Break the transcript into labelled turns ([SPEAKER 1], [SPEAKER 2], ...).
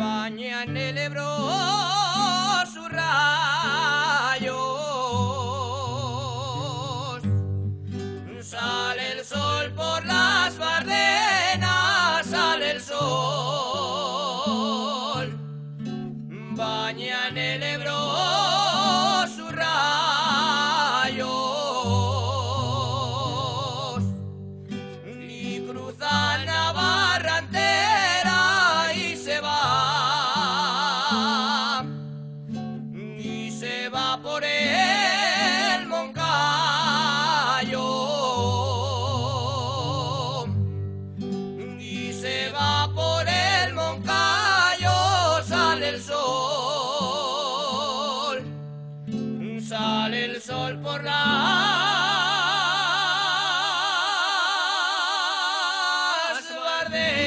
[SPEAKER 1] baña en el Ebro sus rayos. Sale el sol por las bardenas, sale el sol. Baña en el Ebro sus rayos. Y cruza el sol por las bardenas.